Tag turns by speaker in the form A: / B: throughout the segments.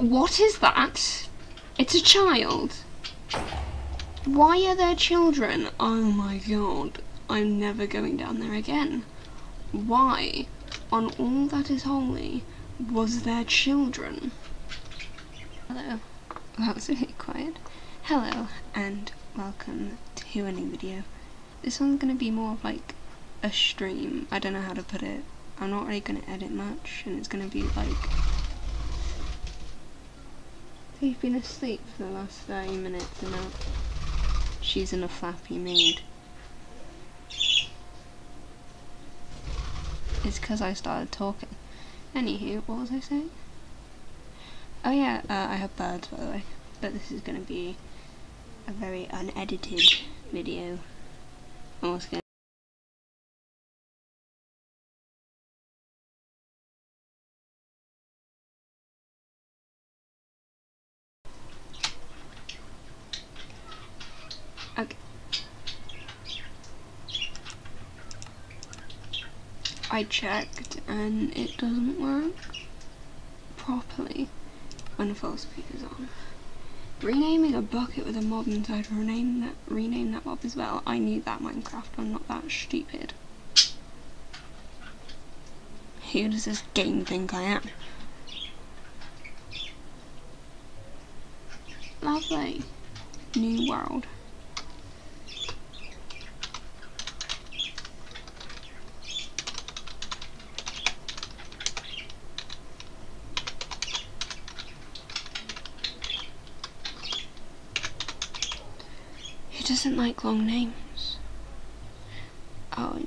A: What is that? It's a child. Why are there children? Oh my god. I'm never going down there again. Why, on all that is holy, was there children? Hello. That was really quiet. Hello, and welcome to a new video. This one's gonna be more of like a stream. I don't know how to put it. I'm not really gonna edit much, and it's gonna be like We've been asleep for the last 30 minutes and now she's in a flappy mood. It's because I started talking. Anywho, what was I saying? Oh yeah, uh, I have birds by the way, but this is going to be a very unedited video. Almost gonna Okay. I checked and it doesn't work properly when the full speaker's on. Renaming a bucket with a mob inside, rename that, rename that mob as well. I need that Minecraft, I'm not that stupid. Who does this game think I am? Lovely. New world. Doesn't like long names. Oh,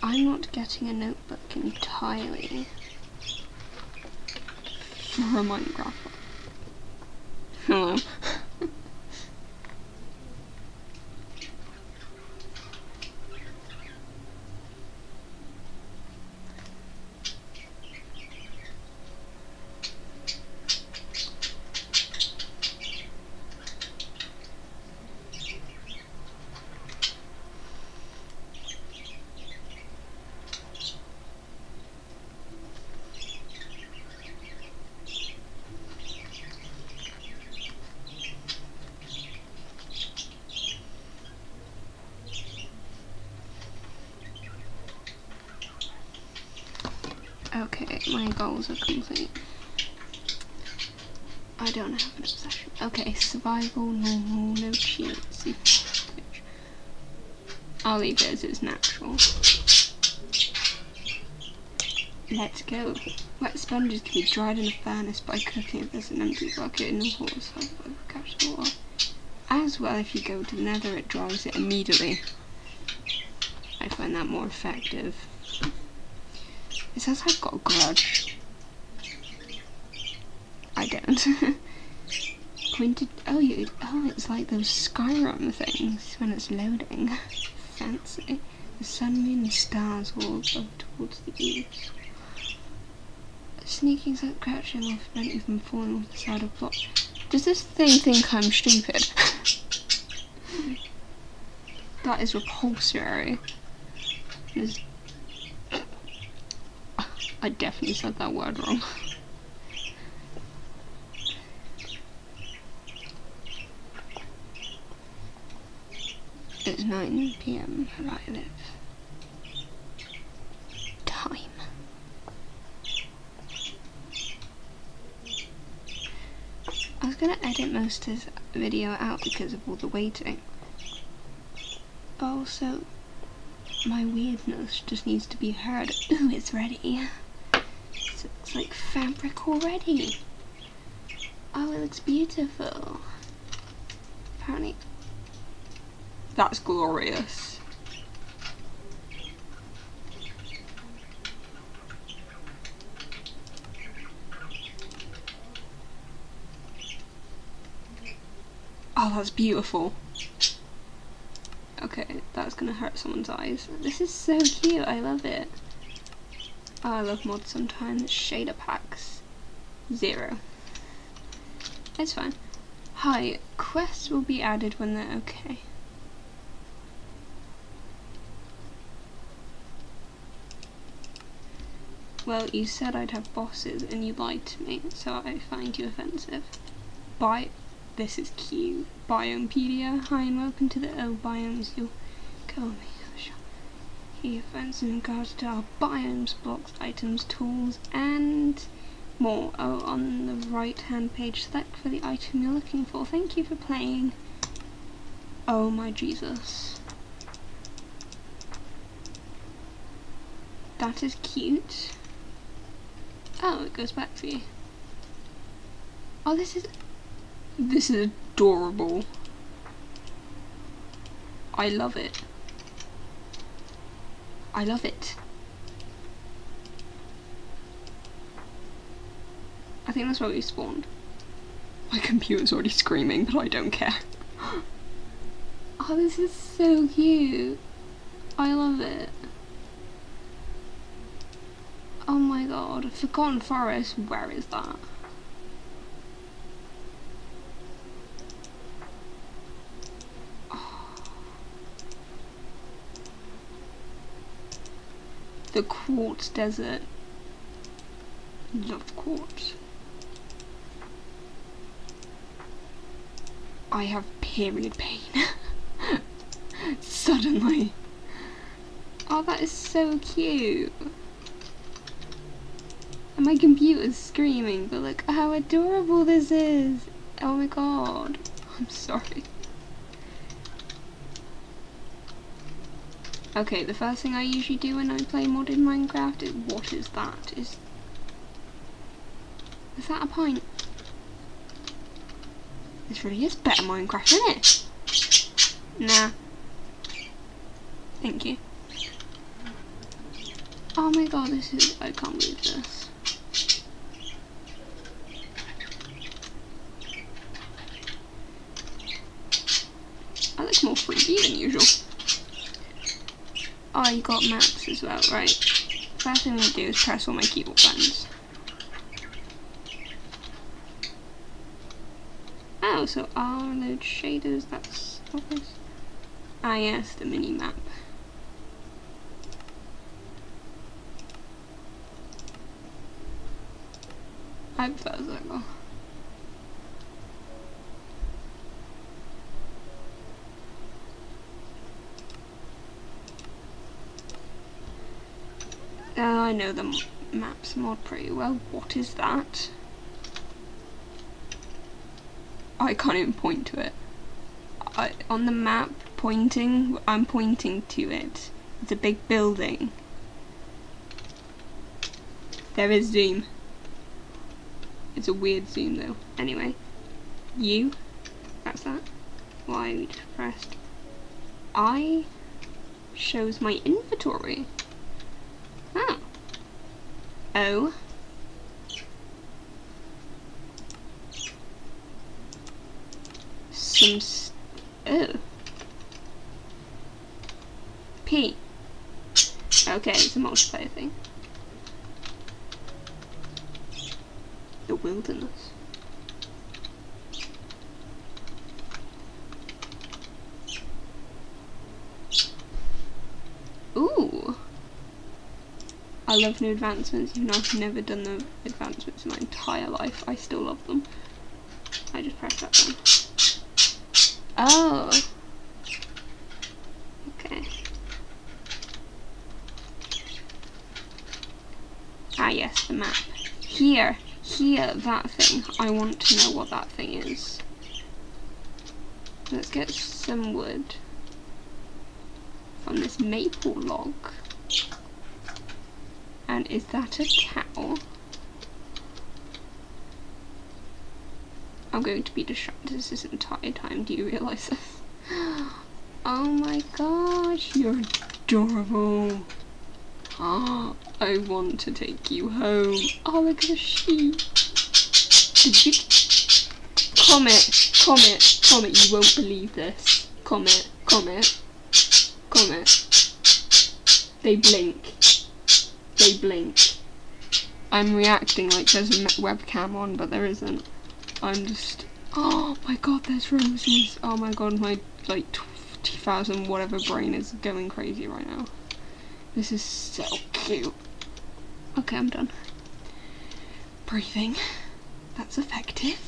A: I'm not getting a notebook entirely for a Minecraft. Hello. Okay, complete. I don't have an obsession. Okay, survival, normal, no cheats. I'll leave it as it's natural. Let's go. Wet sponges can be dried in a furnace by cooking if there's an empty bucket in the horse catch the water. As well, if you go to the nether, it dries it immediately. I find that more effective. It says I've got a grudge. Pointed. Oh, you. Oh, it's like those Skyrim things when it's loading. Fancy. The sun, moon, and stars all go towards the east. Sneaking, so crouching will prevent you from falling off the side of block. Does this thing think I'm stupid? that is repulsory. There's I definitely said that word wrong. It's 9 pm I. Time. I was gonna edit most of this video out because of all the waiting. But also, my weirdness just needs to be heard. Ooh, it's ready it's like fabric already. Oh, it looks beautiful. Apparently, that's glorious. Oh, that's beautiful. Okay, that's gonna hurt someone's eyes. This is so cute, I love it. Oh, I love mods sometimes. Shader packs. Zero. It's fine. Hi, quests will be added when they're okay. Well, you said I'd have bosses and you lied to me, so I find you offensive. Bi- this is cute. Biomepedia, hi and welcome to the O biomes. You'll call me. He offends in regards to our biomes, blocks, items, tools, and more. Oh, on the right hand page, select for the item you're looking for. Thank you for playing. Oh my Jesus. That is cute. Oh, it goes back for you. Oh, this is... This is adorable. I love it. I love it. I think that's where we spawned. My computer's already screaming, but I don't care. oh, this is so cute. I love it. Oh my god, Forgotten Forest, where is that? the quartz desert. Love quartz. I have period pain. Suddenly. Oh, that is so cute. My computer's screaming, but look how adorable this is. Oh my god. I'm sorry. Okay, the first thing I usually do when I play modded Minecraft is what is that? Is is that a pint? This really is better Minecraft, isn't it? Nah. Thank you. Oh my god, this is I can't believe this. 3D than usual. Oh, you got maps as well, right. First thing we do is press all my keyboard buttons. Oh, so R load shaders, that's obvious. Ah yes, the mini map. I prefer Zergo. Uh, I know the maps mod pretty well. What is that? I can't even point to it. I, on the map, pointing, I'm pointing to it. It's a big building. There is zoom. It's a weird zoom though. Anyway, U, that's that. Y we just pressed. I shows my inventory. O. Some. oh. P. Okay, it's a multiplayer thing. The wilderness. Ooh. I love new advancements, even though I've never done the advancements in my entire life. I still love them. I just press that one. Oh. Okay. Ah yes, the map. Here, here, that thing. I want to know what that thing is. Let's get some wood from this maple log. And is that a cow? I'm going to be distracted this entire time, do you realise this? Oh my gosh, you're adorable. Oh, I want to take you home. Oh, look at the sheep. Did you... Comment, comment, comment, you won't believe this. Comment, comment, comment. They blink. They blink. I'm reacting like there's a webcam on, but there isn't. I'm just. Oh my god, there's roses. Oh my god, my like 20,000 whatever brain is going crazy right now. This is so cute. Okay, I'm done. Breathing. That's effective.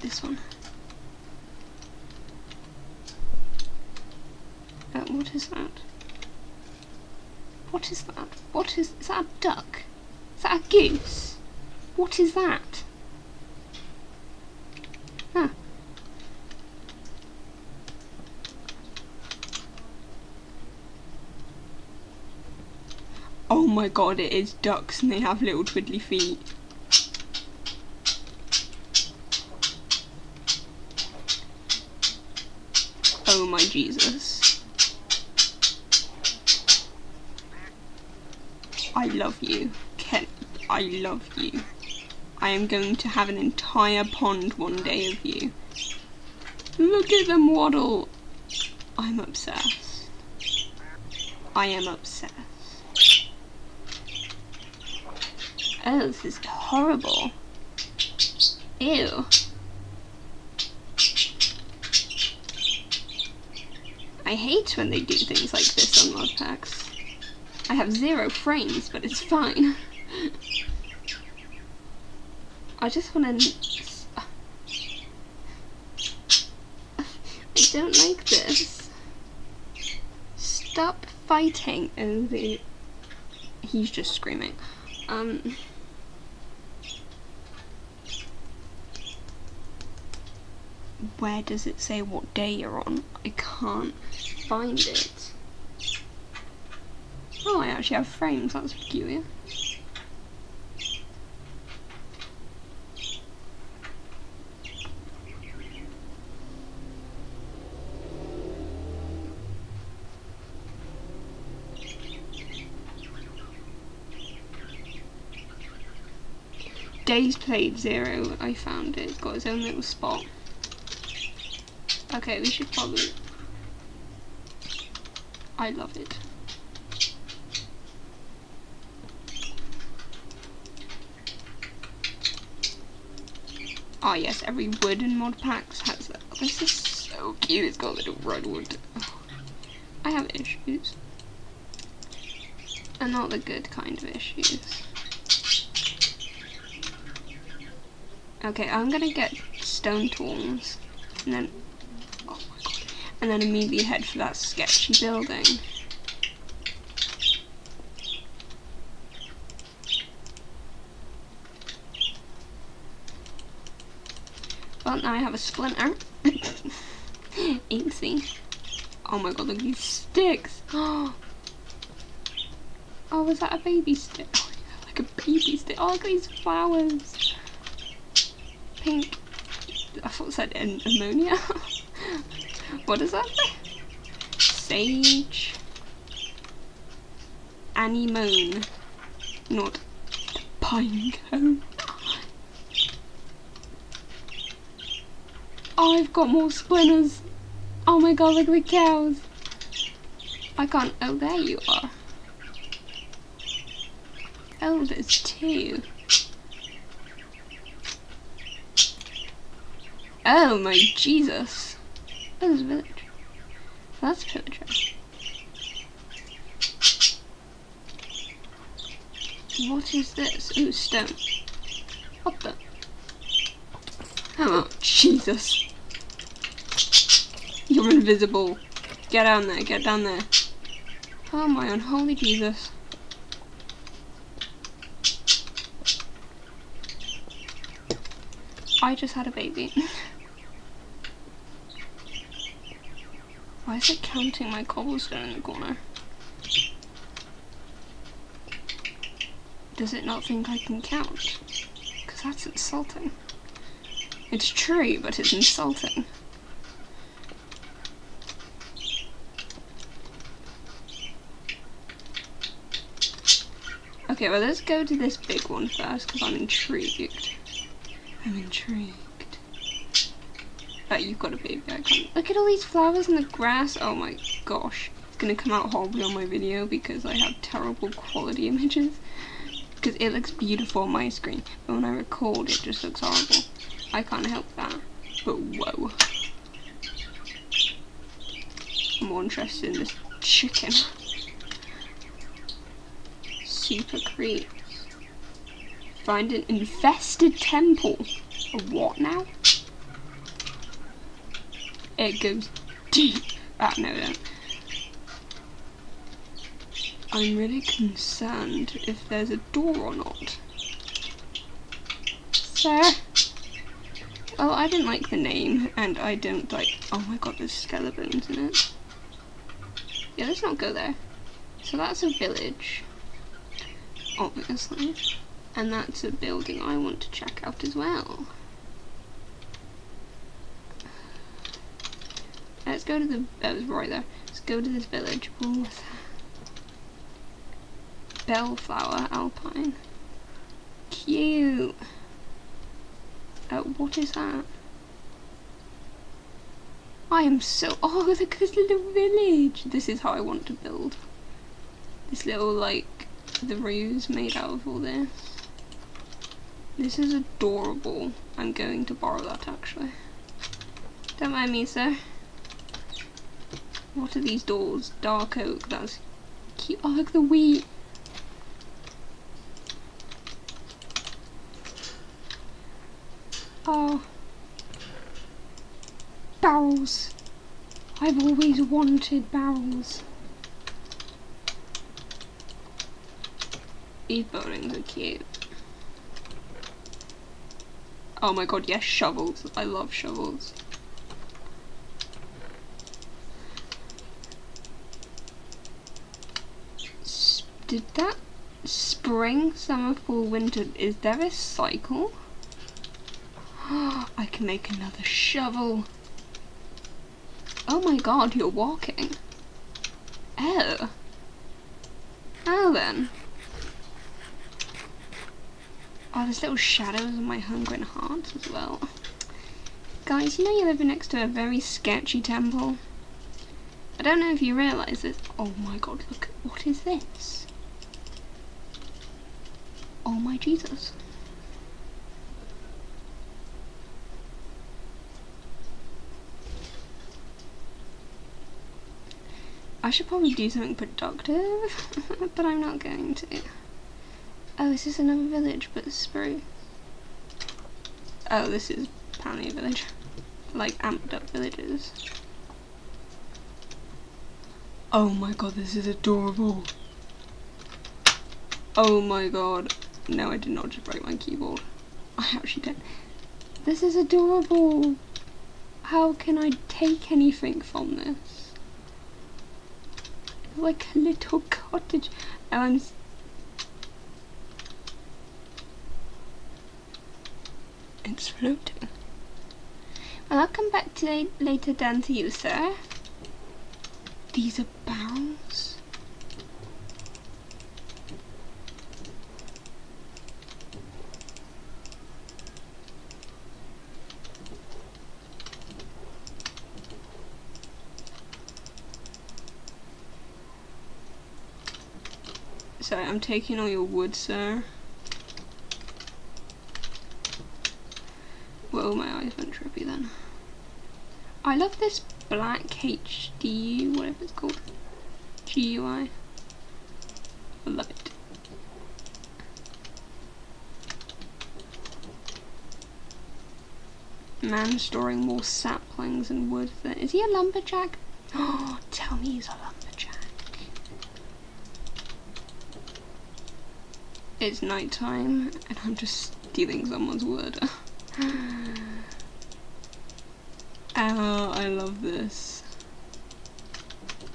A: This one. Uh, what is that? What is that? What is, is that a duck? Is that a goose? What is that? Huh. Oh my god, it is ducks and they have little twiddly feet. Oh my Jesus. I love you. Ken, I love you. I am going to have an entire pond one day of you. Look at them waddle. I'm obsessed. I am obsessed. Oh, this is horrible. Ew. I hate when they do things like this on mod packs. I have zero frames, but it's fine. I just want to... I don't like this. Stop fighting. Oh. He's just screaming. Um... Where does it say what day you're on? I can't find it. Oh, I actually have frames, that's peculiar. Days played zero, I found it. It's got its own little spot. Okay, we should probably... I love it. Oh yes, every wood in mod packs has that. Oh, this is so cute, it's got little redwood. Oh, I have issues. And not the good kind of issues. Okay, I'm gonna get stone tools, and then, oh my god, and then immediately head for that sketchy building. Now I have a splinter. Inksy. Oh my god, look at these sticks. Oh, oh was that a baby stick? Oh, yeah, like a baby stick. Oh, look at these flowers pink. I thought it said an ammonia. what does that say? Sage. Anemone. Not pine cone. Oh, I've got more splinters. Oh my god, look at the cows. I can't. Oh, there you are. Oh, there's two. Oh my Jesus. That is a village. That's a villager. What is this? Ooh, stone. What the? Oh, Jesus. You're invisible. Get down there, get down there. Oh my unholy Jesus. I just had a baby. Why is it counting my cobblestone in the corner? Does it not think I can count? Because that's insulting. It's true, but it's insulting. Okay, well let's go to this big one first, because I'm intrigued. I'm intrigued. But you've got a baby icon. Look at all these flowers in the grass. Oh my gosh. It's gonna come out horribly on my video because I have terrible quality images. Because it looks beautiful on my screen, but when I record it just looks horrible. I can't help that. But whoa. I'm more interested in this chicken. Super creep. Find an infested temple. A what now? It goes deep. Ah, no. I'm really concerned if there's a door or not. Sir? Well, I didn't like the name, and I don't like... Oh my god, there's skeletons in it. Yeah, let's not go there. So that's a village. Obviously. And that's a building I want to check out as well. Let's go to the... That was right there. Let's go to this village. Bellflower Alpine. Cute. Uh, what is that? I am so... Oh, look at this little village. This is how I want to build. This little, like, the ruse made out of all this. This is adorable. I'm going to borrow that, actually. Don't mind me, sir. What are these doors? Dark oak, that's cute. Oh, look the wheat. Oh. Barrels. I've always wanted barrels. These buildings are cute. Oh my god, yes, shovels. I love shovels. S did that spring, summer, fall, winter, is there a cycle? I can make another shovel. Oh my god, you're walking. Oh. Oh then. Oh, there's little shadows on my hungering heart as well. Guys, you know you're living next to a very sketchy temple? I don't know if you realise this. Oh my god, look, what is this? Oh my Jesus. I should probably do something productive, but I'm not going to. Oh, this is another village but spruce? Oh, this is apparently a village. Like amped up villages. Oh my god, this is adorable. Oh my god. No, I did not just break my keyboard. I actually did. This is adorable. How can I take anything from this? like a little cottage. And I'm floating. Well, I'll come back to later down to you, sir. These are barrels. Sorry, I'm taking all your wood, sir. Whoa, my eyes went trippy then. I love this black HD, whatever it's called. GUI. I love it. Man storing more saplings and wood. Is he a lumberjack? Oh, tell me he's a lumberjack. It's night time and I'm just stealing someone's wood. I love this.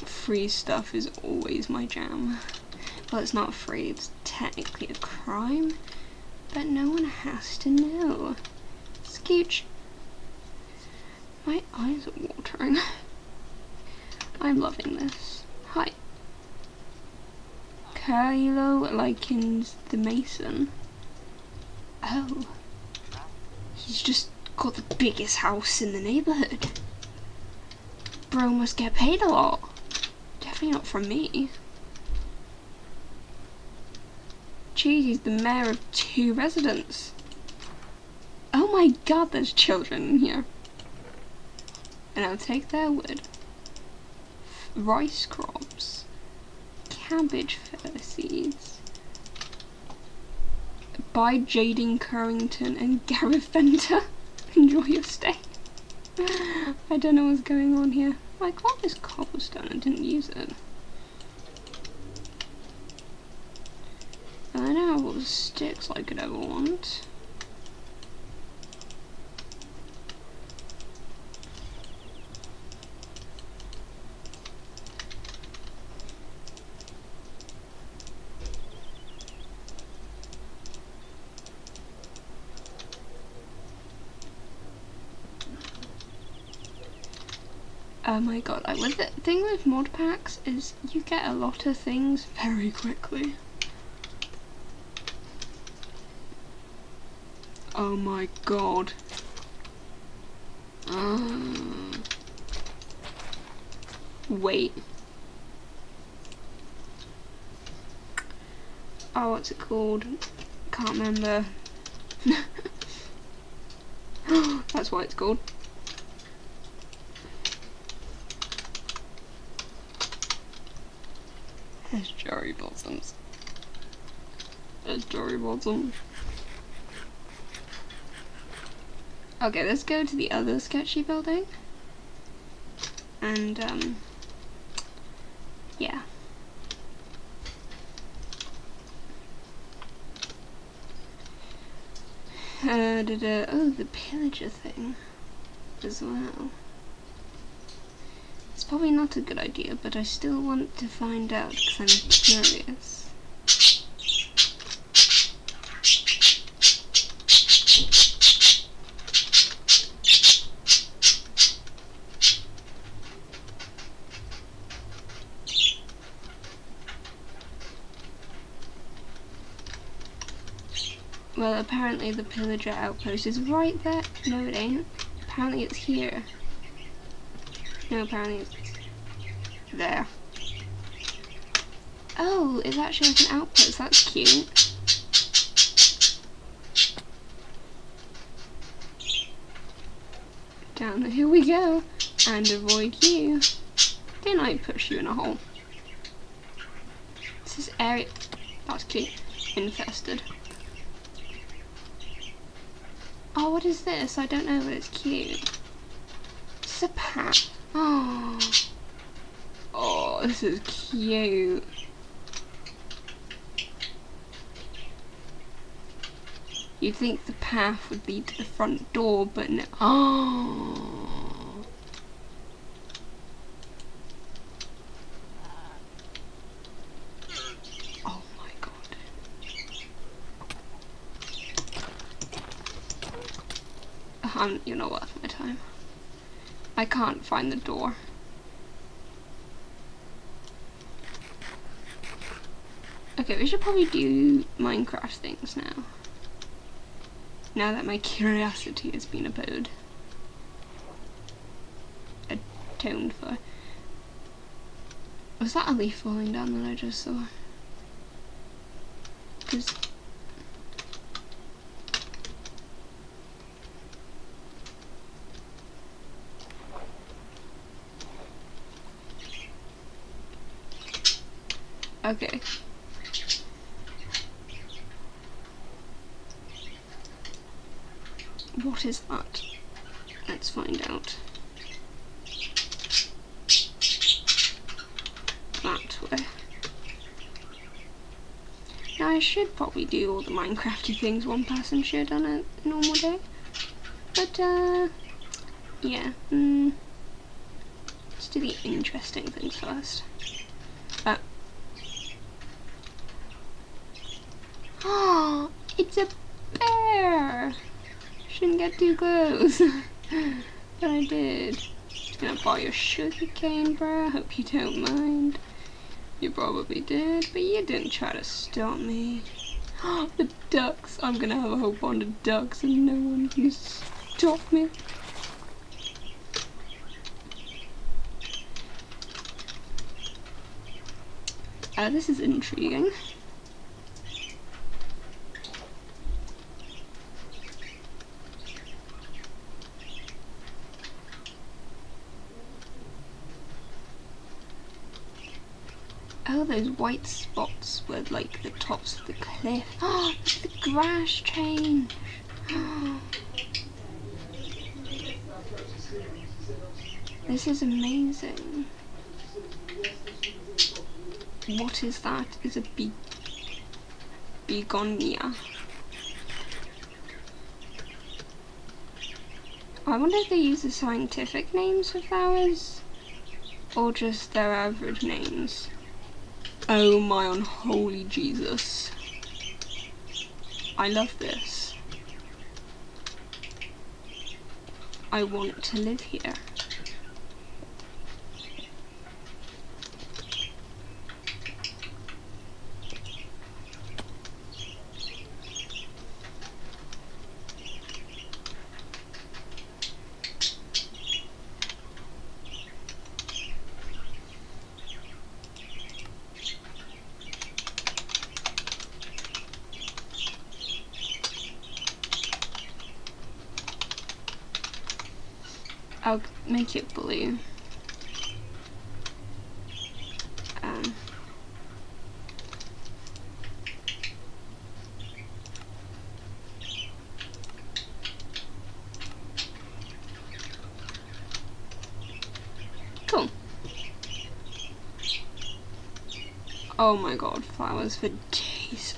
A: Free stuff is always my jam. Well, it's not free, it's technically a crime, but no one has to know. Scooch. My eyes are watering. I'm loving this. Hi. Kylo likens the Mason. Oh. He's just got the biggest house in the neighborhood. Bro must get paid a lot. Definitely not from me. Jeez, he's the mayor of two residents. Oh my god, there's children in here. And I'll take their wood. Rice crops. Cabbage fir seeds. By Jading Currington and Gareth Fenter. Enjoy your stay. I don't know what's going on here. I got this cobblestone and didn't use it. I don't have all the sticks I could ever want. Oh my god, I with the thing with mod packs is you get a lot of things very quickly. Oh my god. Uh, wait. Oh, what's it called? Can't remember. That's why it's called. There's Jory Bottoms. There's Jory Bottoms. Okay, let's go to the other sketchy building. And, um, yeah. Uh, da -da. Oh, the pillager thing as well. Probably not a good idea, but I still want to find out because I'm curious. Well, apparently the pillager outpost is right there. No, it ain't. Apparently it's here. Apparently there. Oh, it's actually like an outpost. That's cute. Down hill we go. And avoid you. Didn't I push you in a hole? This is area... That's cute. Infested. Oh, what is this? I don't know, but it's cute. It's a path. Oh. This is cute. You'd think the path would lead to the front door, but no. Oh. Oh my god. Um, you're not worth my time. I can't find the door. Okay, we should probably do Minecraft things now. Now that my curiosity has been abode. Atoned for. Was that a leaf falling down that I just saw? Because Okay. What is that? Let's find out. That way. Now I should probably do all the Minecrafty things one person should on a normal day. But, uh, yeah. Mm, let's do the interesting things first. Uh, Oh, it's a bear! Get too close. but I did. Just gonna buy your sugar cane, bruh. Hope you don't mind. You probably did, but you didn't try to stop me. the ducks. I'm gonna have a whole pond of ducks and no one can stop me. Uh, this is intriguing. Oh, those white spots were like the tops of the cliff. Oh, the grass change. this is amazing. What is that? Is a be begonia. I wonder if they use the scientific names for flowers or just their average names. Oh my unholy Jesus. I love this. I want to live here. Blue. Um, cool. Oh my god, flowers for days.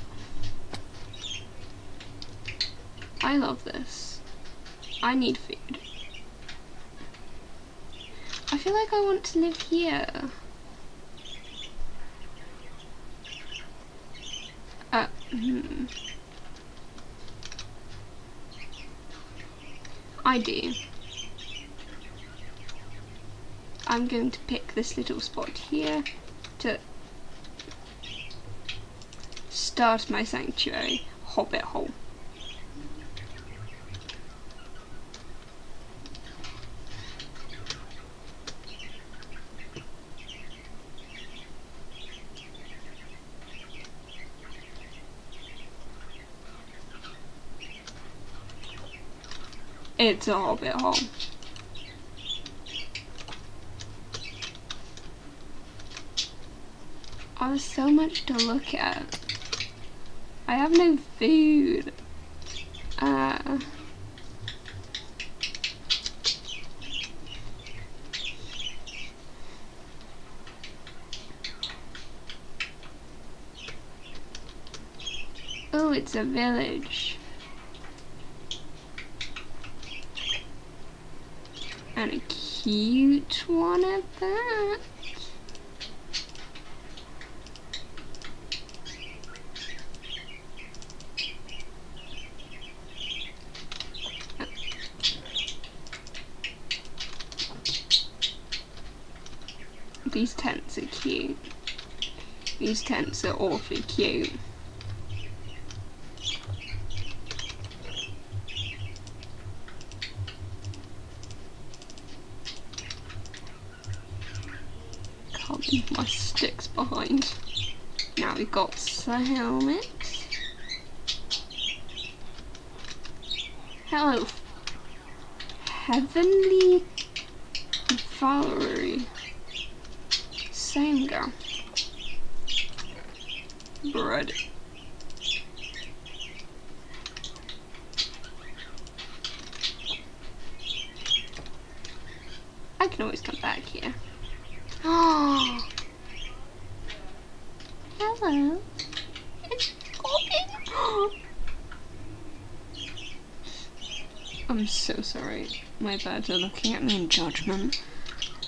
A: I love this. I need food. I I want to live here. Uh, hmm. I do. I'm going to pick this little spot here to start my sanctuary, hobbit hole. It's a hobbit hole. Oh, there's so much to look at. I have no food. Uh... Oh, it's a village. And cute one at that. These tents are cute. These tents are awfully cute. Can't leave my sticks behind. Now we've the helmet. Hello. Heavenly Valerie. Sanga. Bread. I can always come back here. Oh. Hello. It's Corbin. I'm so sorry. My birds are looking at me in judgment.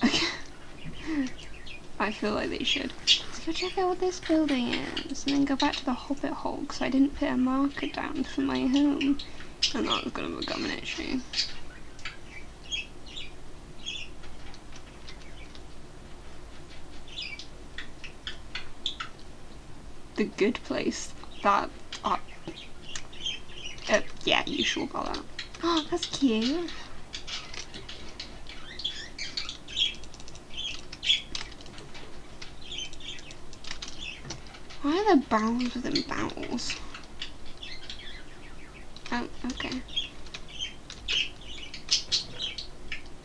A: I feel like they should. Let's go check out what this building is, and then go back to the Hobbit hole, because I didn't put a marker down for my home. And that was going to become an issue. The good place. That, uh, uh yeah, you sure about that. Oh, that's cute. Why are there barrels within barrels? Oh, okay.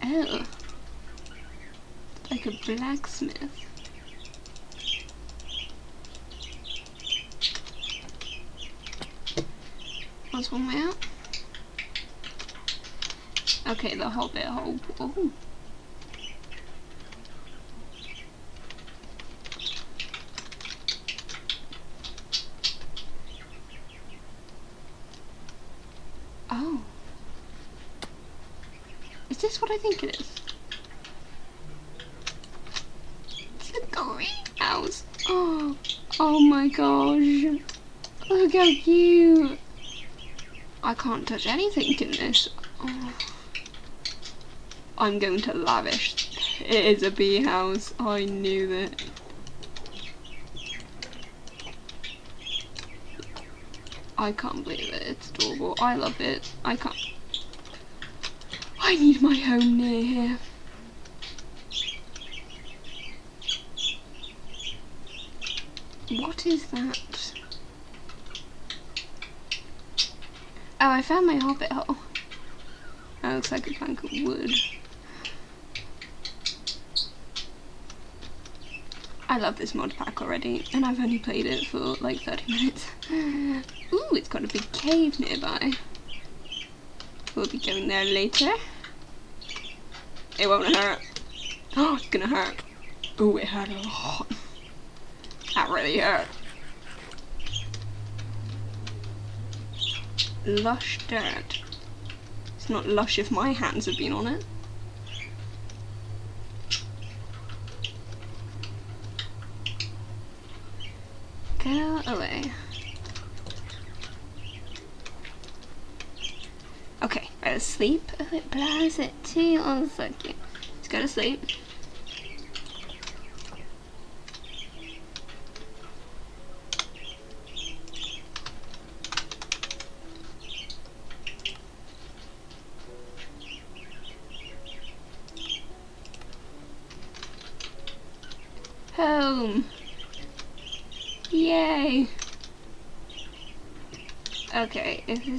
A: Oh. Like a blacksmith. That's one way out. Okay, the hobbit hole. Oh. Oh. Is this what I think it is? It's a greenhouse. Oh, oh my gosh. Look how cute. I can't touch anything in this. Oh. I'm going to lavish. It is a bee house. I knew that. I can't believe it. It's adorable. I love it. I can't. I need my home near here. What is that? Oh, I found my hobbit hole. That looks like a plank of wood. I love this mod pack already, and I've only played it for like 30 minutes. Ooh, it's got a big cave nearby. We'll be going there later. It won't hurt. Oh, it's gonna hurt. Ooh, it hurt a lot. That really hurt. Lush dirt. It's not lush if my hands have been on it. Go away. Better sleep. Oh, it blurs it too. Oh, so cute. Let's go to sleep. Home. Yay.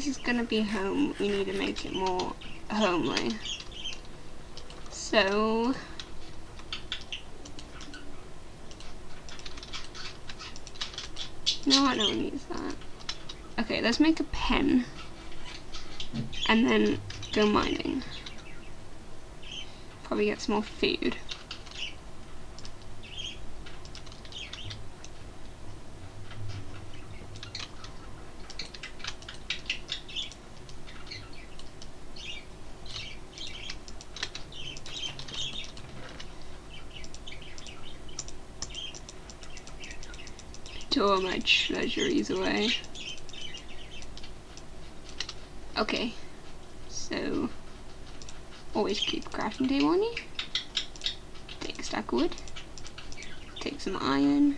A: Is gonna be home, we need to make it more homely. So... No, I don't need that. Okay, let's make a pen. And then go mining. Probably get some more food. all my treasuries away. Okay, so always keep crafting table on you. Take a stack of wood. Take some iron.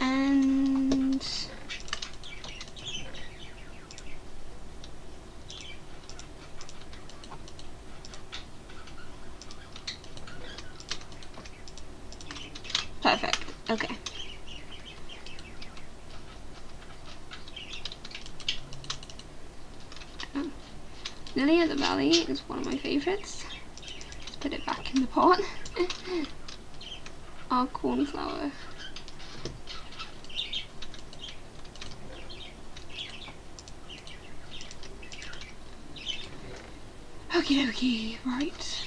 A: And perfect. Okay. Lily of the Valley is one of my favourites. Let's put it back in the pot. Our cornflower. Okie dokie, right.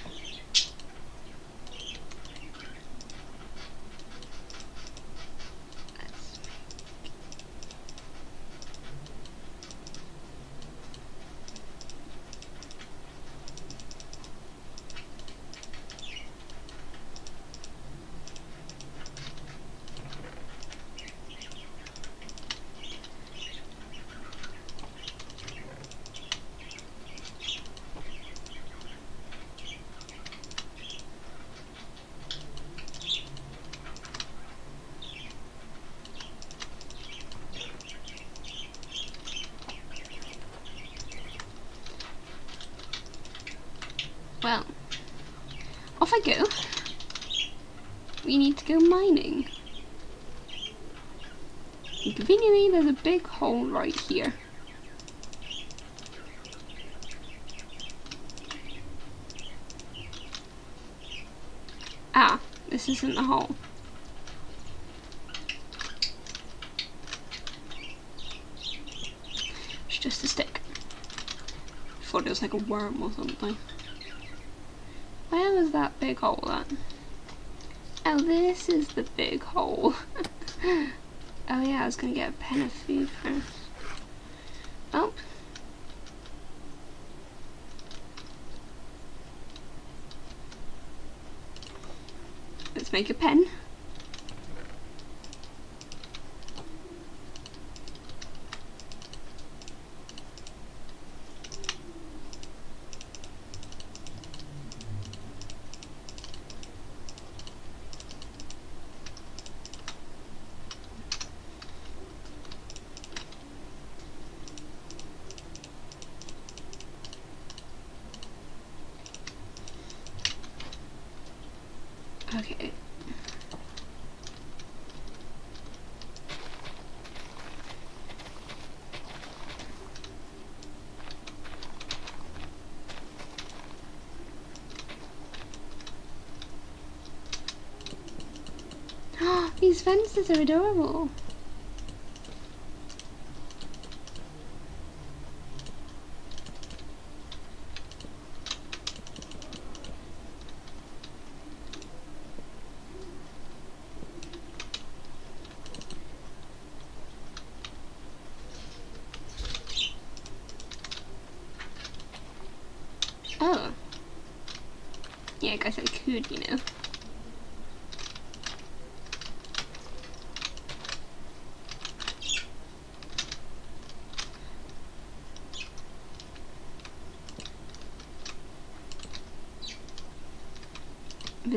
A: Well, off I go. We need to go mining. And conveniently, there's a big hole right here. Ah, this isn't the hole. It's just a stick. I thought it was like a worm or something. Where was that big hole then? Oh, this is the big hole. oh yeah, I was gonna get a pen of food first. Oh. Let's make a pen. Okay. These fences are adorable. Oh. Yeah, I guess I could, you know.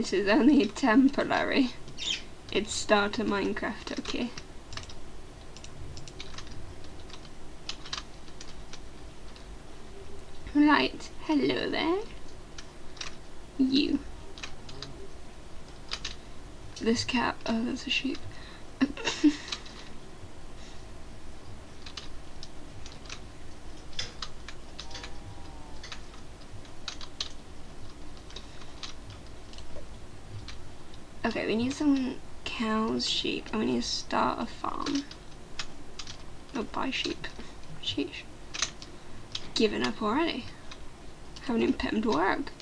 A: This is only temporary. It's starter Minecraft, okay. Right, hello there. You. This cat, oh that's a sheep. okay, we need some cows, sheep, and we need to start a farm. Oh, bye sheep. Sheesh given up already. Haven't even put him to work.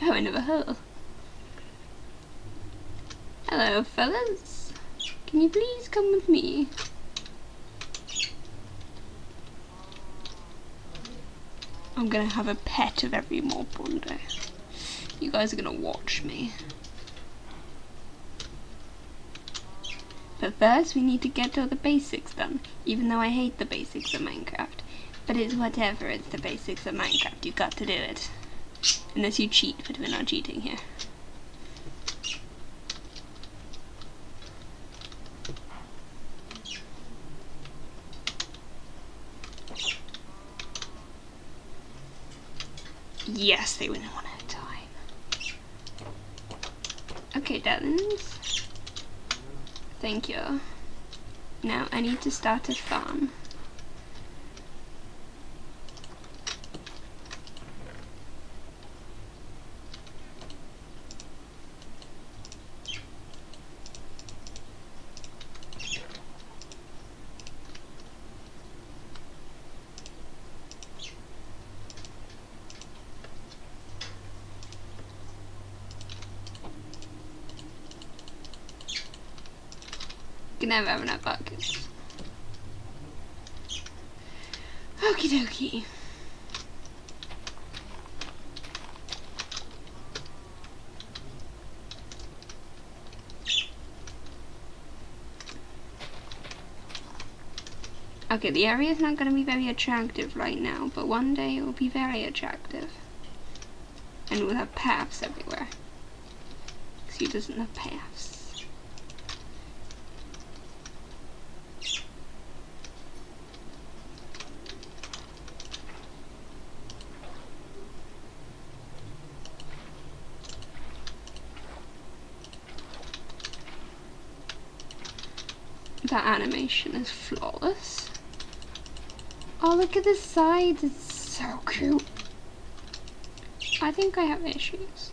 A: Oh, I never heard. Hello, fellas. Can you please come with me? I'm gonna have a pet of every mob one day. You guys are gonna watch me. But first we need to get all the basics done, even though I hate the basics of Minecraft. But it's whatever, it's the basics of Minecraft, you've got to do it. Unless you cheat, but we're not cheating here. Yes, they win one at a time. Okay, darlings. Thank you. Now I need to start a farm. can never have enough buckets. Okie dokie. Okay, the area is not going to be very attractive right now, but one day it will be very attractive. And we'll have paths everywhere. Because he doesn't have paths. That animation is flawless. Oh, look at the sides. It's so cute. I think I have issues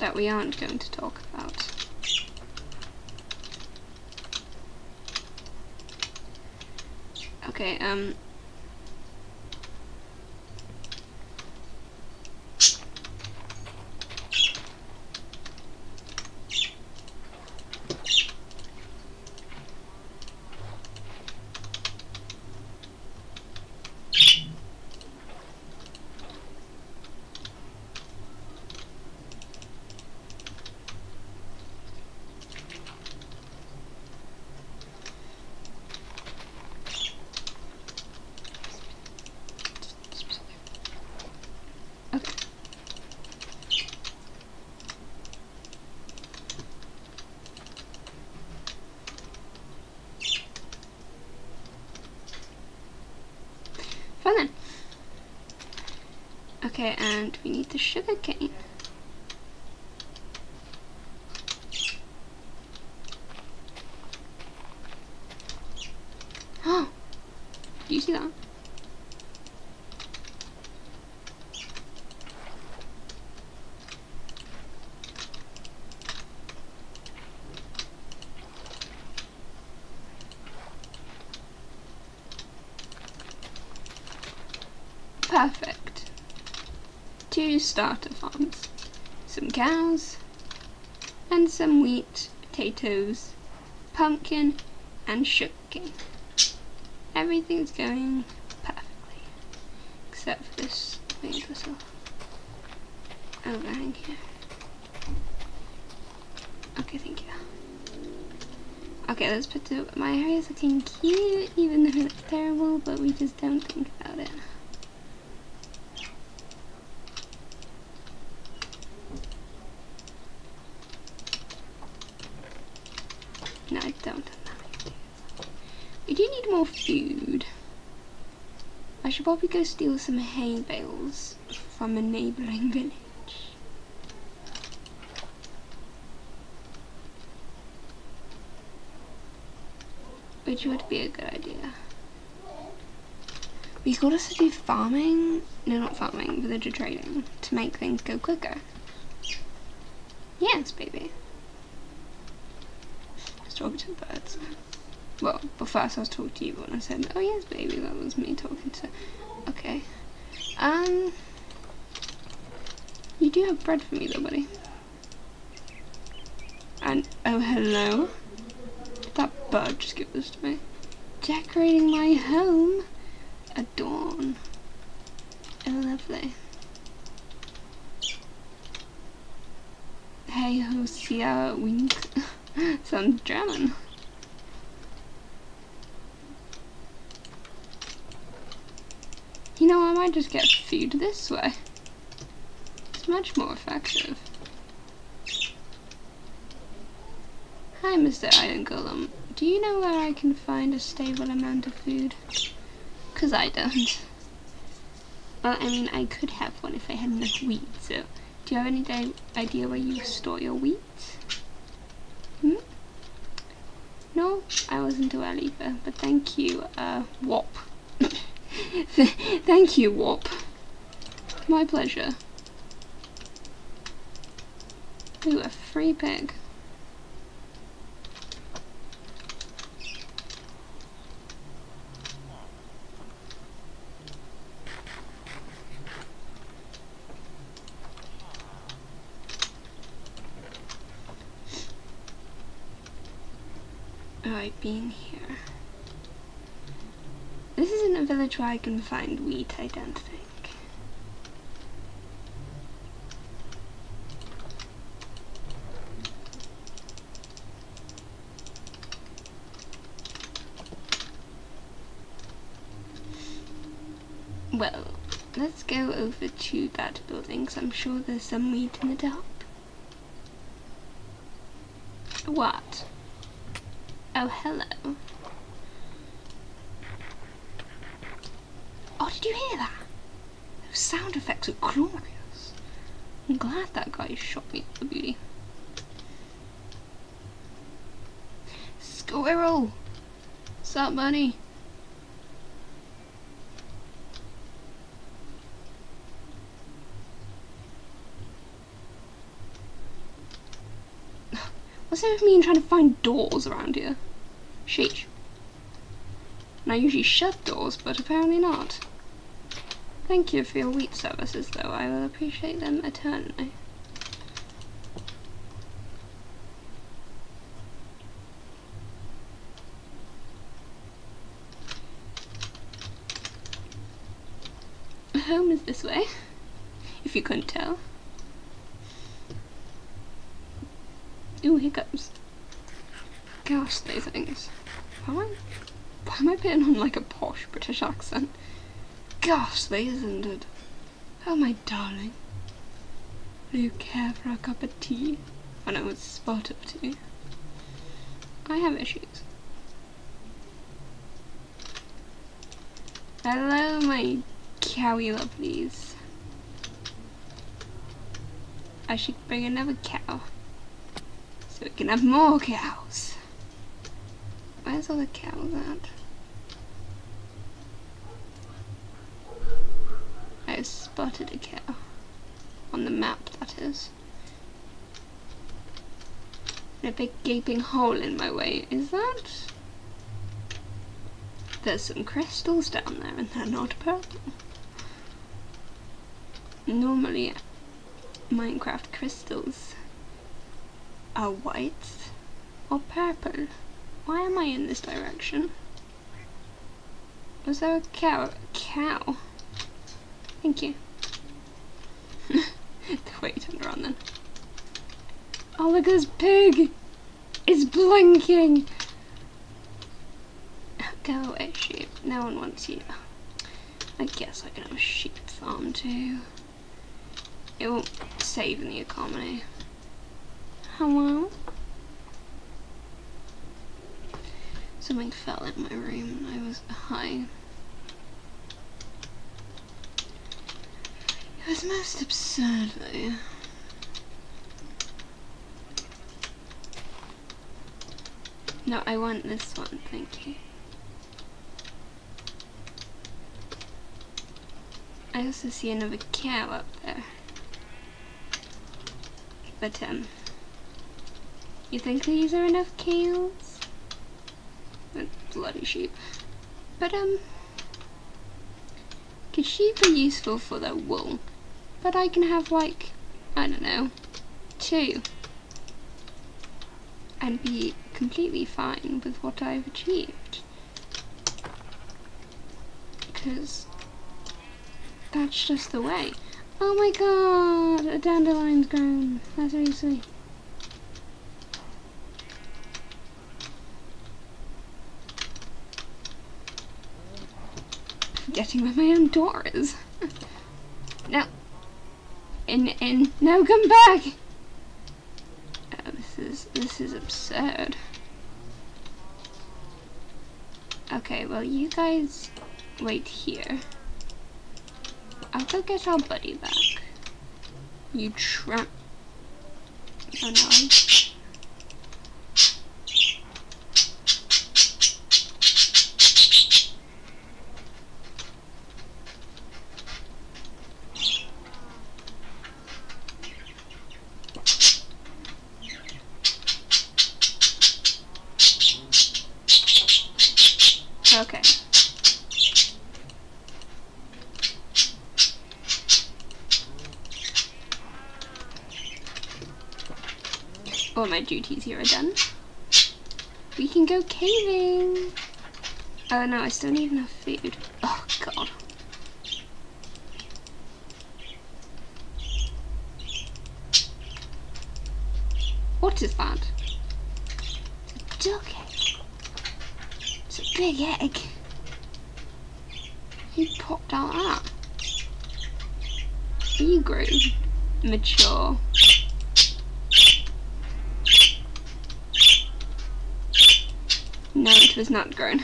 A: that we aren't going to talk about. Okay, um, Okay. Fine then. Okay, and we need the sugar cane. Oh, do you see that? Perfect. Two starter farms. Some cows, and some wheat, potatoes, pumpkin, and sugarcane. Everything's going perfectly. Except for this thing this overhang here. Okay, thank you. Okay, let's put the, my hair is looking cute, even though it's terrible, but we just don't think about it. No, I don't have that. We do need more food. I should probably go steal some hay bales from a neighbouring village. Which would be a good idea. We could also do farming, no not farming, villager trading, to make things go quicker. Yes, baby. Just talking to the birds. Well, but first I was talking to you when I said, oh yes baby, that was me talking to, okay. Um, you do have bread for me though, buddy. And, oh hello. Did that bird just give this to me? Decorating my home. Adorn. Oh lovely. Hey Hosea Wink. Sounds German. You know, I just get food this way. It's much more effective. Hi, Mr. Iron Golem. Do you know where I can find a stable amount of food? Because I don't. Well, I mean, I could have one if I had enough wheat, so... Do you have any idea where you store your wheat? Hmm? No, I wasn't aware either, but thank you, uh, Wop. thank you, Wop. My pleasure. Ooh, a free pig. Alright, being here. This isn't a village where I can find wheat, I don't think. Well, let's go over to that building, because I'm sure there's some wheat in the top. What? Oh, hello. Oh, did you hear that? Those sound effects are glorious. I'm glad that guy shot me, the beauty. Squirrel! Up. What's it with me trying to find doors around here? Sheesh. And I usually shut doors, but apparently not. Thank you for your wheat services, though. I will appreciate them eternally. Home is this way, if tell. Ooh, hiccups. Gosh, these things. Why am I, why am I putting on like a posh British accent? Ghastly, isn't it? Oh, my darling. Do you care for a cup of tea? I know it's a spot of tea. I have issues. Hello, my cowy lovelies. I should bring another cow. So we can have more cows. Where's all the cows at? I spotted a cow. On the map, that is. And a big gaping hole in my way. Is that... There's some crystals down there and they're not purple. Normally, Minecraft crystals are white or purple. Why am I in this direction? Was there a cow? Cow? Thank you. The wait, turn around then. Oh, look at this pig! It's blinking! Go away, sheep. No one wants you. I guess I can have a sheep farm too. It won't save in the economy. Hello? Something fell in my room and I was high. It was most absurd though. No, I want this one, thank you. I also see another cow up But, um, you think these are enough cows? Bloody sheep. But, um, because sheep are useful for their wool. But I can have like, I don't know, two. And be completely fine with what I've achieved. Because that's just the way. Oh my god, a dandelion's grown. That's really sweet. Getting where my own door is. now, and and no, come back. Oh, this is this is absurd. Okay, well you guys wait here. I'll go get our buddy back. You tramp. Oh no. Okay. All my duties here are done. We can go caving. Oh no, I still need enough food. Oh god. What is that? A duck egg. It's a big egg. Who popped out that? You grew mature. Was not grown.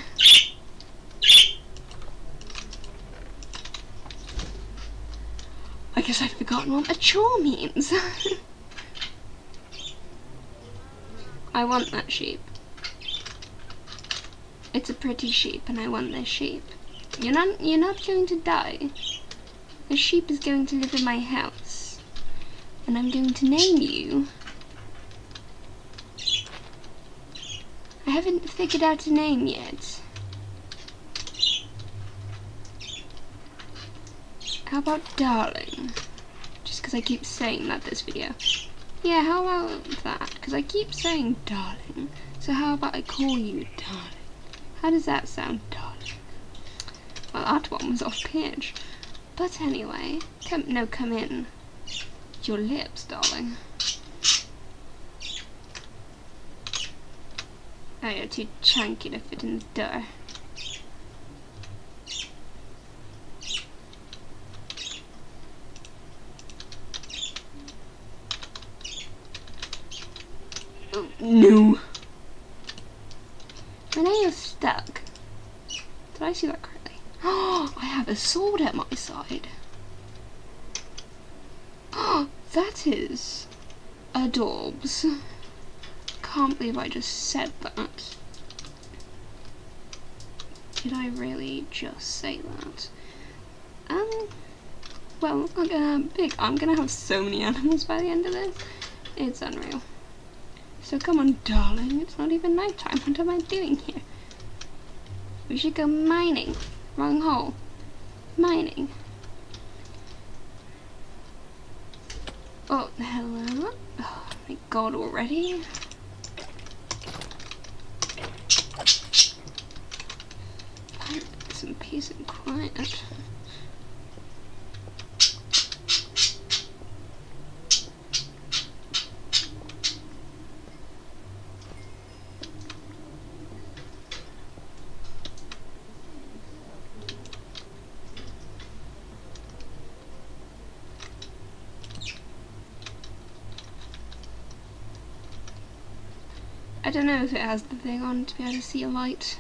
A: I guess I've forgotten what mature means. I want that sheep. It's a pretty sheep and I want this sheep. You're not you're not going to die. The sheep is going to live in my house. And I'm going to name you. Haven't figured out a name yet. How about darling? Just because I keep saying that this video. Yeah, how about that? Because I keep saying darling. So how about I call you darling? How does that sound, darling? Well, that one was off pitch. But anyway, come, no, come in. Your lips, darling. Oh, you're too chunky to fit in the door. Oh, no. My nail's stuck. Did I see that correctly? Oh, I have a sword at my side. Oh, that is adorbs. Can't believe I just said that. Did I really just say that? Um, well, I'm gonna big. I'm gonna have so many animals by the end of this. It's unreal. So come on, darling, it's not even night time. What am I doing here? We should go mining. Wrong hole. Mining. Oh, hello. Oh my god, already? Some peace and quiet. I don't know if it has the thing on to be able to see a light,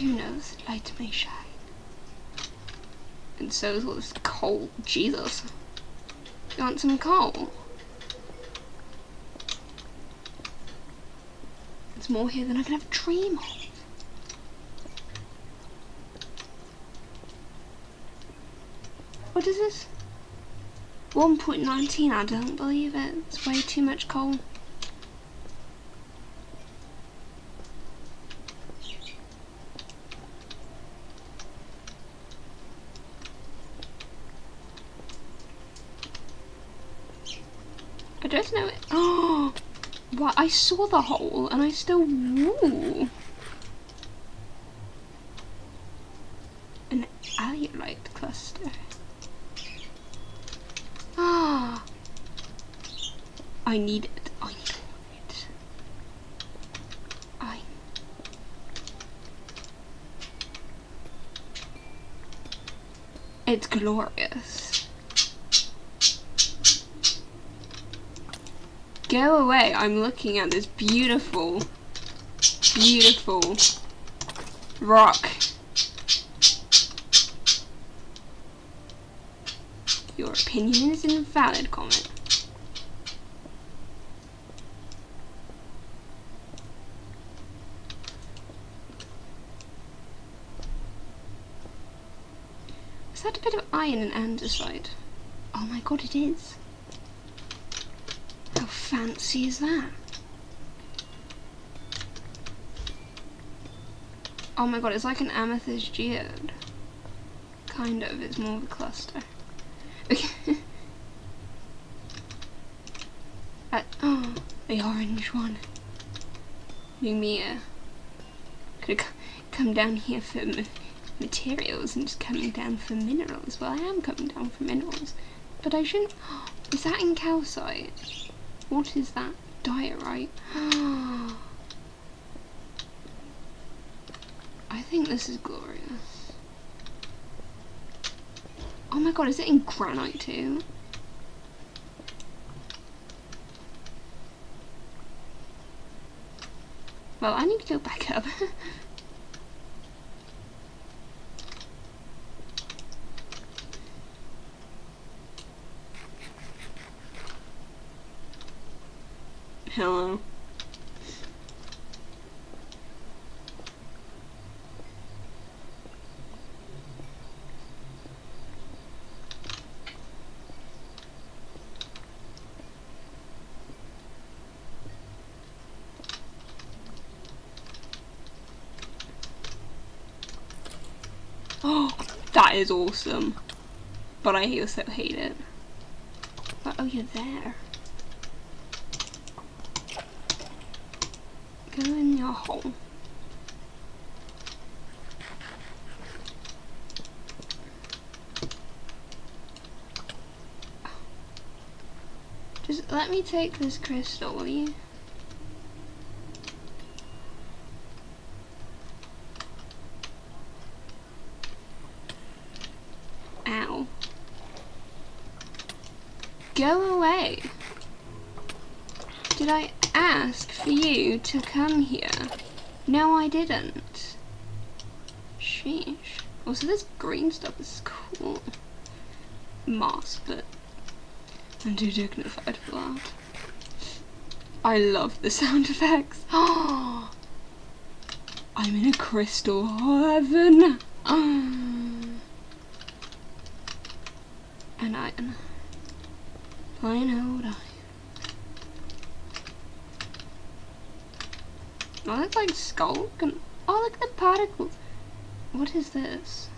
A: who knows, light may shine. And so is all this coal. Jesus. You want some coal? There's more here than I can a dream of. What is this? 1.19, I don't believe it. It's way too much coal. Don't know it. Oh, wow, I saw the hole and I still. Woo. An alliolite cluster. Ah. I need it. I need it. I. It's glorious. Go away, I'm looking at this beautiful, beautiful rock. Your opinion is invalid comment. Is that a bit of iron and andesite? Oh my god, it is. Fancy is that? Oh my god, it's like an amethyst geode. Kind of, it's more of a cluster. Okay. uh, oh, the orange one. Lumia. Could have come down here for materials and just coming down for minerals. Well, I am coming down for minerals. But I shouldn't... Is that in calcite? What is that? Diorite. I think this is glorious. Oh my god, is it in granite too? Well, I need to go back up. Hello. Oh, that is awesome. But I also hate it. But, oh, you're there. Hole. Just let me take this crystal, will you? Ow. Go away. Did I ask for you to come here? No, I didn't. Sheesh. Also, this green stuff is cool. Moss, but I'm too dignified for that. I love the sound effects. Oh, I'm in a crystal heaven. An iron. Plain old iron. Oh, that's like skull. Can, oh, What is this?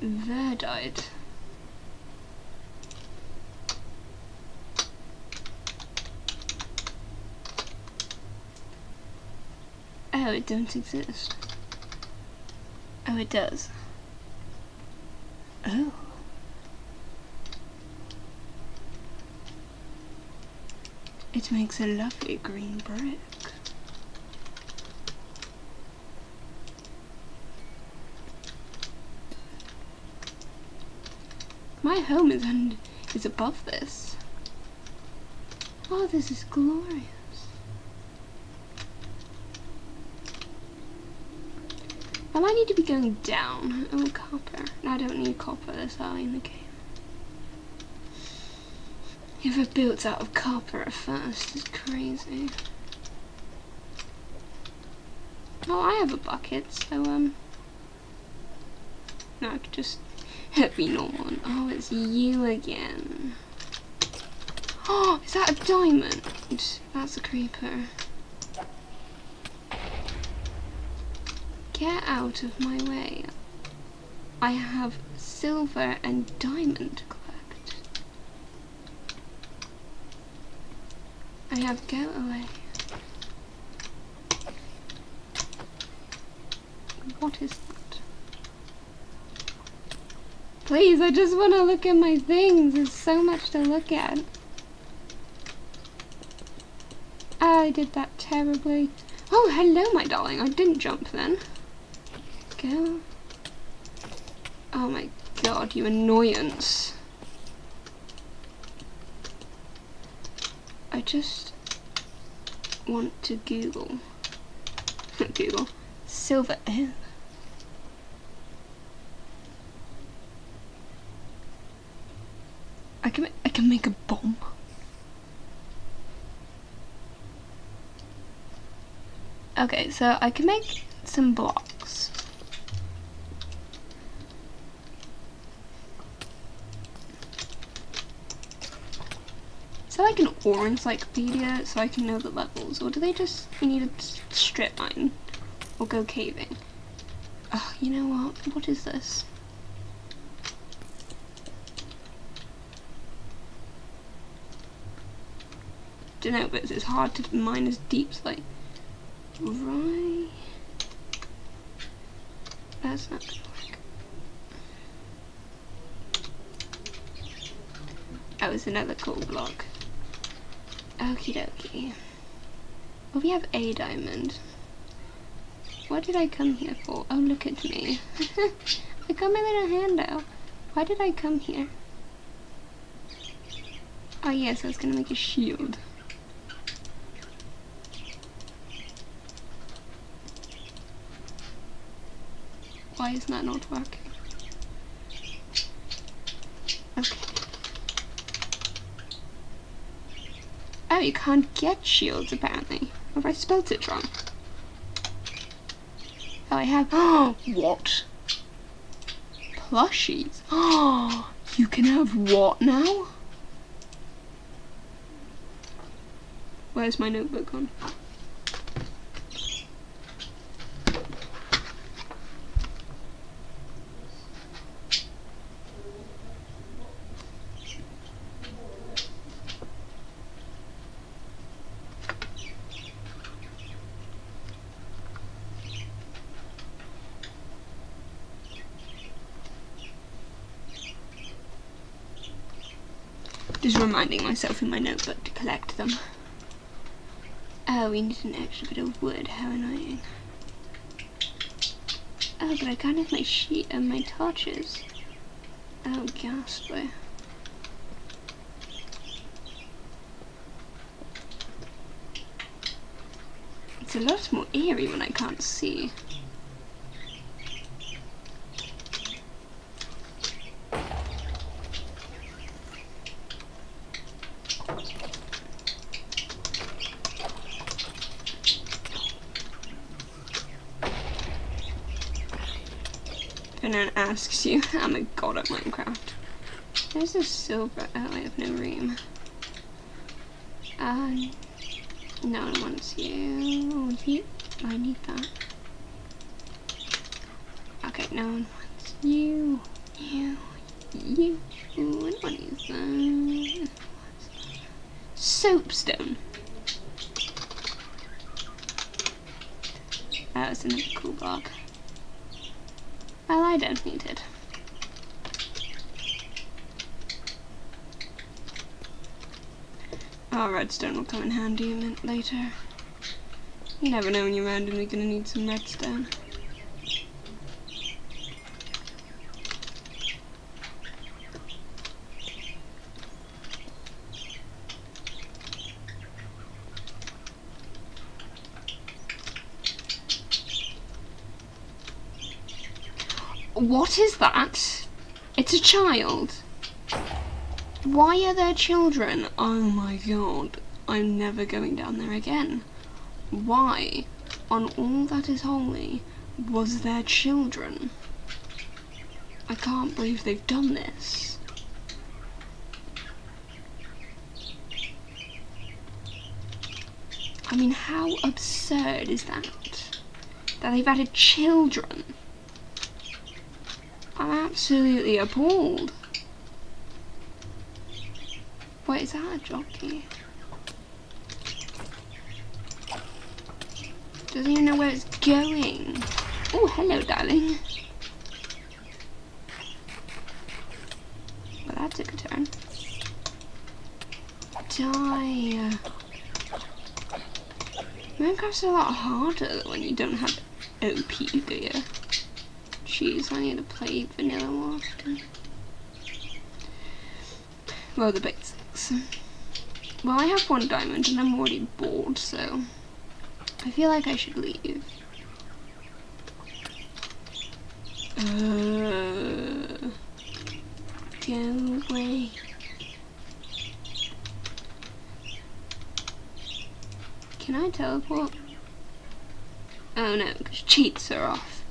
A: Verdite. Oh, it don't exist. Oh, it does. Oh. It makes a lovely green brick. My home is and is above this. Oh, this is glorious. I might need to be going down. Oh, copper. I don't need copper this early in the game. If it built out of copper at first, it's crazy. Oh, I have a bucket, so, um... No, I could just be normal. Oh, it's you again. Oh, is that a diamond? That's a creeper. Get out of my way. I have silver and diamond collect. I have go away. What is that? Please, I just want to look at my things. There's so much to look at. I did that terribly. Oh, hello, my darling. I didn't jump then go. Oh my god, you annoyance. I just want to Google. Google. Silver I can I can make a bomb. Okay, so I can make some blocks. Is that like an ore encyclopedia so I can know the levels? Or do they just need a strip mine? Or go caving? You know what? What is this? Don't know, but it's hard to mine as deep as like right. That's not. Oh, it's another coal block. Okie dokie. Well, we have a diamond. What did I come here for? Oh, look at me. I got my little hand out. Why did I come here? Oh yes, I was gonna make a shield. Why is that not working? Okay. Oh, you can't get shields apparently. Have I spelt it wrong? Oh, I have. Oh, what? Plushies. Oh, you can have what now? Where's my notebook on? Just reminding myself in my notebook to collect them. Oh, we need an extra bit of wood. How annoying. Oh, but I can't have my sheet and my torches. Oh, ghastly. It's a lot more eerie when I can't see. And asks you, I'm a god at Minecraft. There's a silver, oh I have no room. Um, no one wants you. you. I need that. Okay, no one wants. You. You. What one is that? Soapstone. That was another cool block. Well, I don't need it. Oh, redstone will come in handy a minute later. You never know when you're randomly gonna need some redstone. What is that? It's a child. Why are there children? Oh my god. I'm never going down there again. Why, on all that is holy, was there children? I can't believe they've done this. I mean, how absurd is that? That they've added children I'm absolutely appalled. Wait, is that a jockey? Doesn't even know where it's going. Oh, hello, darling. Well, that took a turn. Die. Minecraft's a lot harder when you don't have OP, do you? Jeez, I need to play vanilla more often. Well, the basics. Well, I have one diamond and I'm already bored, so I feel like I should leave. Uh, go away. Can I teleport? Oh no, because cheats are off.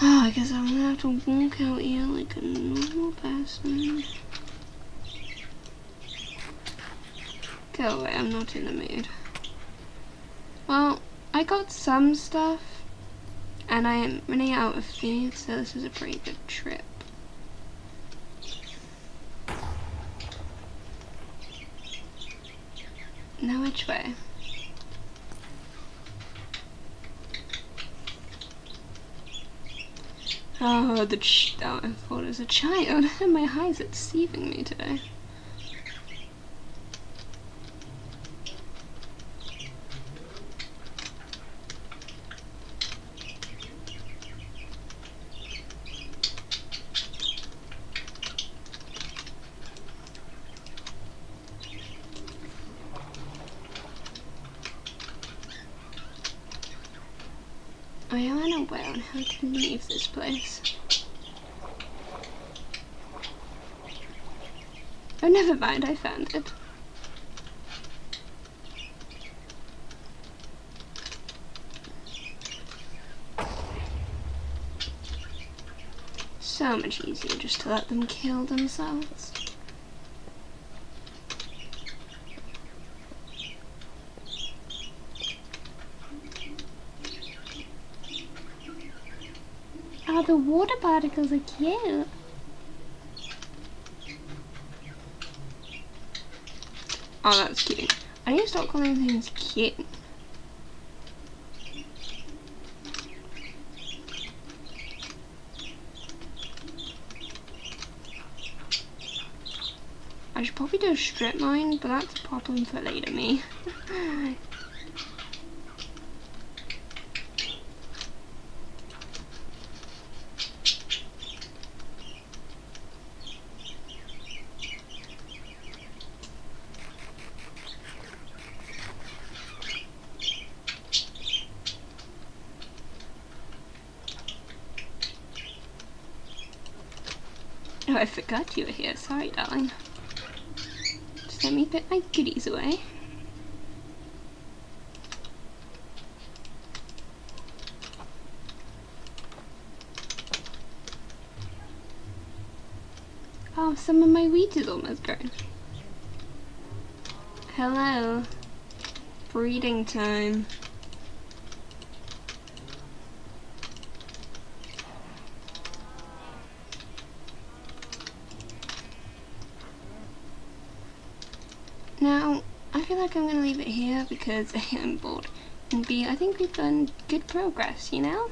A: Oh, I guess I'm gonna have to walk out here like a normal person. Go away, I'm not in the mood. Well, I got some stuff, and I am running out of food, so this is a pretty good trip. Now which way? Oh, the ch oh, I thought it was a child. And my eyes are deceiving me today. I am unaware on how to place. Oh, never mind, I found it. So much easier just to let them kill themselves. The water particles are cute. Oh, that's cute. I need to stop calling things cute. I should probably do a strip mine, but that's a problem for later me. Oh, I forgot you were here. Sorry, darling. Just let me put my goodies away. Oh, some of my wheat is almost grown. Hello. Breeding time. Now, I feel like I'm going to leave it here because A, I'm bored, and B, I think we've done good progress, you know?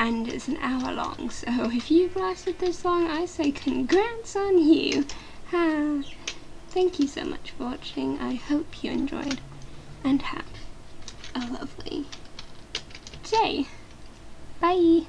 A: And it's an hour long, so if you've lasted this long, I say congrats on you! Ha! Thank you so much for watching, I hope you enjoyed, and have a lovely day. Bye!